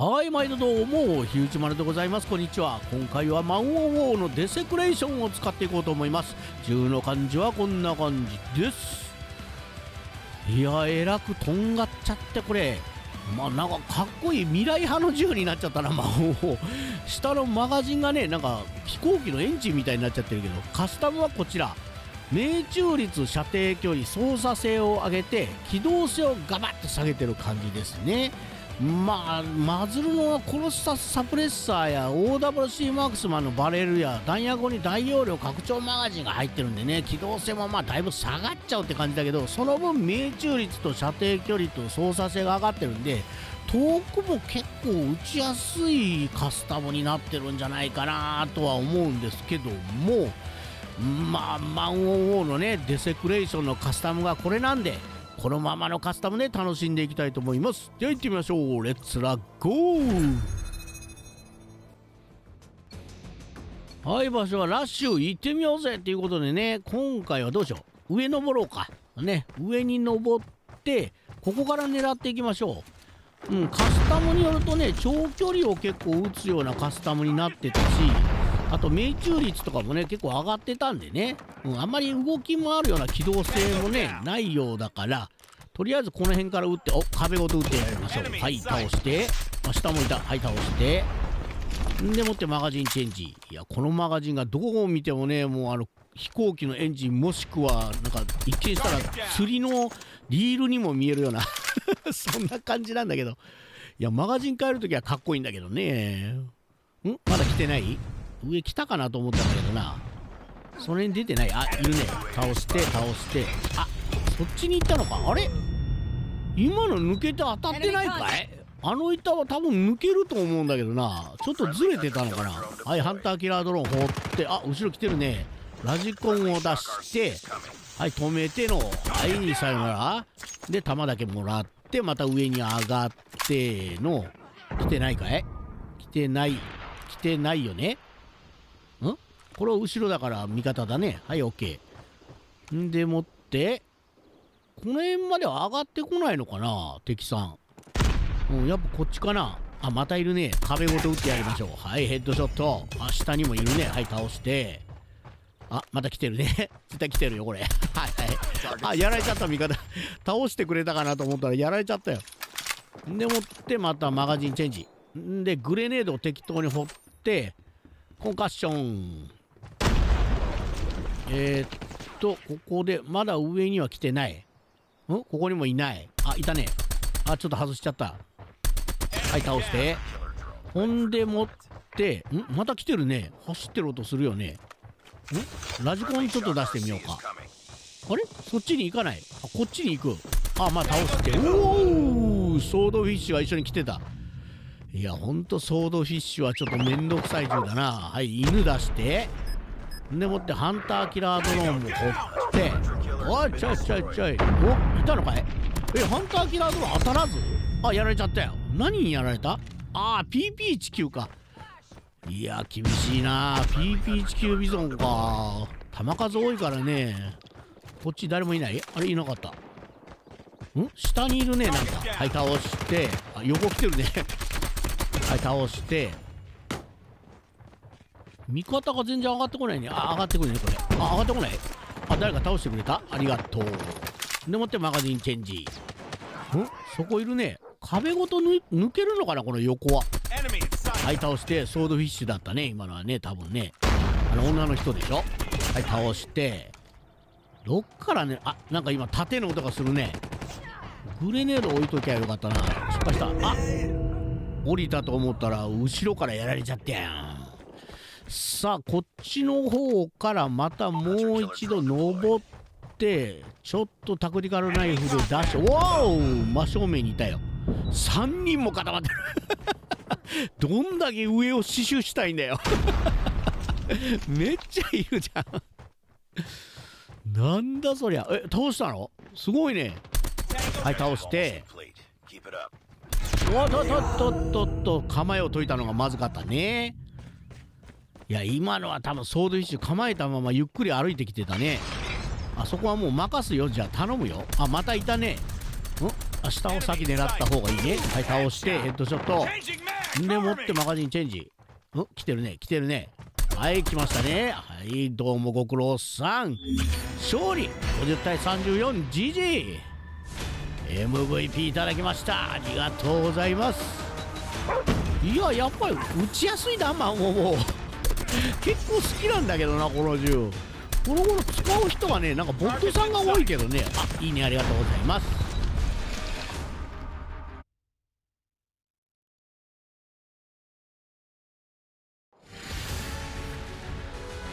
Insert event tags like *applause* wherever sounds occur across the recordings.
はい毎度どうもひうちまるでございます。こんにちは。今回はマンオウォーのデセクレーションを使っていこうと思います。銃の感じはこんな感じです。いやえらくとんがっちゃってこれ。まあなんかかっこいい未来派の銃になっちゃったな *laughs* マンオウ下のマガジンがねなんか飛行機のエンジンみたいになっちゃってるけどカスタムはこちら。命中率射程距離操作性を上げて機動性をガバッと下げてる感じですね。まあマズルの殺したサプレッサーや OWC マークスマンのバレルや弾薬後に大容量拡張マガジンが入ってるんでね機動性もまあだいぶ下がっちゃうって感じだけどその分命中率と射程距離と操作性が上がってるんで遠くも結構打ちやすいカスタムになってるんじゃないかなとは思うんですけどもまあマン・オン・オーのねデセクレーションのカスタムがこれなんでこのままのカスタムで楽しんでいきたいと思います。では行ってみましょう。レッツラゴーはい場所はラッシュ行ってみようぜ。っていうことでね今回はどうしよう。上登ろうか。ね上に登ってここから狙っていきましょう。うんカスタムによるとね長距離を結構打つようなカスタムになってたしあと命中率とかもね結構上がってたんでね、うん、あんまり動き回るような機動性もねないようだからとりあえずこの辺から打ってお壁ごと打ってやりましょう。はい。倒してあ下もいた。はい倒して。んでもってマガジンチェンジ。いやこのマガジンがどこを見てもねもうあの飛行機のエンジンもしくはなんか一見したら釣りのリールにも見えるような *laughs* そんな感じなんだけど。いやマガジン変えるときはかっこいいんだけどね。ん？まだ来てない？上来たかなと思ったんだけどな。それに出てない。あいるね。倒して倒して。あそっちに行ったのか。あれ？今の抜けて当たってないかい？あの板は多分抜けると思うんだけどな。ちょっとずれてたのかな。はいハンターキラードローン放って。あ後ろ来てるね。ラジコンを出して。はい止めての。はいさよなら。で弾だけもらってまた上に上がっての。来てないかい？来てない来てないよね。これは後ろだから味方だね。はい、OK。んでもって、この辺までは上がってこないのかな？敵さん。うん、やっぱこっちかな？あ、またいるね。壁ごと撃ってやりましょう。はい、ヘッドショット。あ、下にもいるね。はい、倒して。あ、また来てるね。*laughs* 絶対来てるよ、これ。はいはい。あ、やられちゃった味方。倒してくれたかなと思ったらやられちゃったよ。んでもって、またマガジンチェンジ。んで、グレネードを適当に掘って、コンカッション。えー、っと、ここで、まだ上には来てない。ん？ここにもいない。あ、いたね。あ、ちょっと外しちゃった。はい、倒して。ほんでもって、ん？また来てるね。走ってる音するよね。ん？ラジコンちょっと出してみようか。あれ？そっちに行かない？あ、こっちに行く。あ、まあ倒して。おおソードフィッシュが一緒に来てた。いや、ほんとソードフィッシュはちょっとめんどくさい銃だな。はい、犬出して。でもってハンターキラードローンも掘って。おいちょいちょいちょい。おいたのかい？えハンターキラードローン当たらず？あやられちゃったよ。何にやられた？ああ PP19 か。いや厳しいな。PP19 ビゾンか。弾数多いからね。こっち誰もいない？あれいなかった。ん？下にいるねなんか。はい倒して。あ横来てるね。はい倒して味方が全然上がってこないね。あ、上がってくるね、これ。あ、上がってこないあ、誰か倒してくれた？ありがとう。でもってマガジンチェンジ。ん？そこいるね。壁ごと抜けるのかなこの横は。はい、倒して、ソードフィッシュだったね、今のはね、多分ね。あの、女の人でしょ？はい、倒して。どっからね、あ、なんか今、縦の音がするね。グレネード置いときゃよかったな。失敗した。あ降りたと思ったら、後ろからやられちゃったやん。さあこっちの方からまたもう一度登ってちょっとタクティカルナイフで出してわお真正面にいたよ。3人も固まってる。*laughs* どんだけ上を死守したいんだよ。*laughs* めっちゃいるじゃん。なんだそりゃ。え倒したの？すごいね。はい倒して。おっとっとっとっとっと構えを解いたのがまずかったね。いや今のは多分ソードフィッシュ構えたままゆっくり歩いてきてたね。あそこはもう任すよ。じゃあ頼むよ。あまたいたね。ん？あ下を先狙った方がいいね。はい倒してヘッドショット。でもってマガジンチェンジ。ん？来てるね。来てるね。はい来ましたね。はいどうもご苦労さん。勝利。50対 34GG MVP いただきました。ありがとうございます。いややっぱり打ちやすいなマンゴも結構好きなんだけどなこの銃。この頃使う人はねなんかボットさんが多いけどね。あいいねありがとうございます。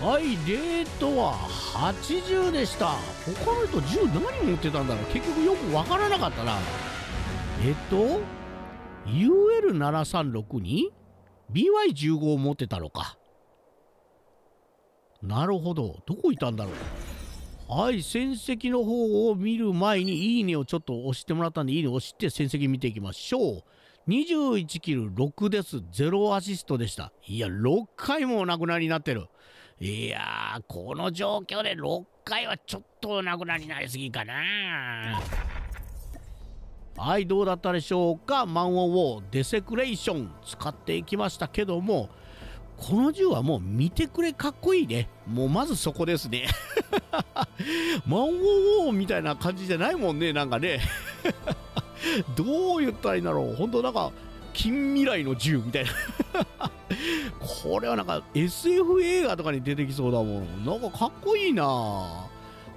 はいデートは80でした。他の人10何持ってたんだろう。結局よくわからなかったな。えっと UL736 に BY15 を持ってたのか。なるほど。どこいたんだろう。はい戦績の方を見る前にいいねをちょっと押してもらったんでいいねを押して戦績見ていきましょう。21キル6です。0アシストでした。いや6回もお亡くなりになってる。いやーこの状況で6回はちょっとお亡くなりなりすぎかな。はいどうだったでしょうか？マンオウォーデセクレーション使っていきましたけどもこの銃はもう見てくれかっこいいね。もうまずそこですね。*laughs* マンオウォーみたいな感じじゃないもんねなんかね。*laughs* どう言ったらいいんだろう。本当なんか近未来の銃みたいな。これはなんか SF 映画とかに出てきそうだもん。なんかかっこいいな。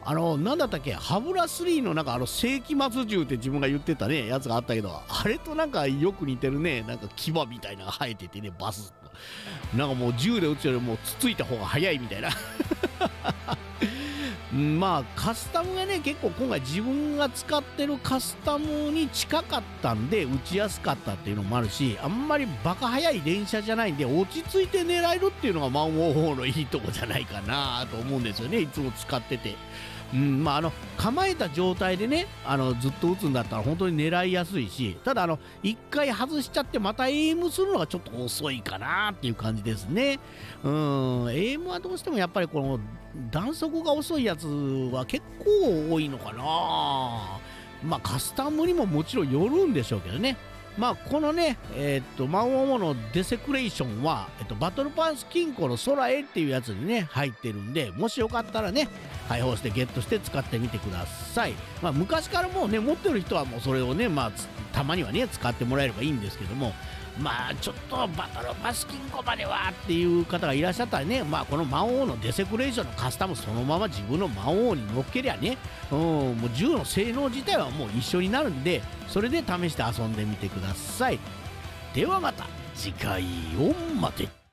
あのなんだったっけ？ハブラ3のなんかあの世紀末銃って自分が言ってたね。やつがあったけど。あれとなんかよく似てるね。なんか牙みたいなのが生えててね。バスなんかもう銃で撃つよりもつついた方が早いみたいな。まあカスタムがね結構今回自分が使ってるカスタムに近かったんで打ちやすかったっていうのもあるしあんまりバカ速い連射じゃないんで落ち着いて狙えるっていうのがマン・ウォーホーのいいとこじゃないかなと思うんですよねいつも使ってて。うんまあ、あの構えた状態でねあのずっと打つんだったら本当に狙いやすいしただあの1回外しちゃってまたエイムするのがちょっと遅いかなっていう感じですね。うんエイムはどうしてもやっぱりこの弾速が遅いやつは結構多いのかな。まあカスタムにももちろんよるんでしょうけどね。まあこのね、えー、っと、マンオモのデセクレーションは、えっと、バトルパンス金庫の空へっていうやつにね、入ってるんで、もしよかったらね、解放してゲットして使ってみてください。まあ昔からもうね、持ってる人はもうそれをね、まあたまにはね、使ってもらえればいいんですけども、まあちょっとバトルマス金庫まではっていう方がいらっしゃったらね、まあこの魔王のデセクレーションのカスタムそのまま自分の魔王に乗っけりゃね、うん、もう銃の性能自体はもう一緒になるんで、それで試して遊んでみてください。ではまた次回を待て。